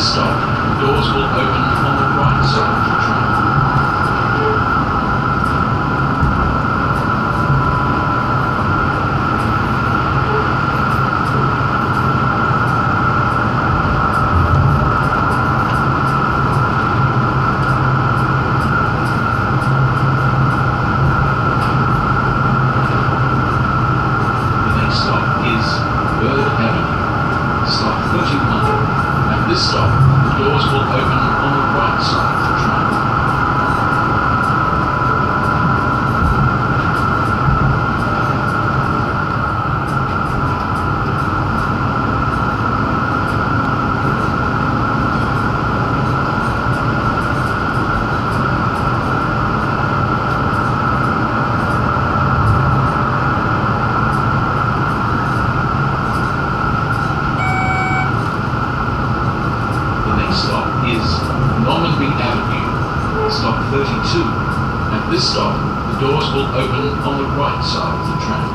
stop, doors will open on the right side of the train. The next stop is Bird Avenue. Stop 31. At this stop, the doors will open on the right side of the train. The next stop is Normanby Avenue. Stop 32. At this stop, the doors will open on the right side of the train.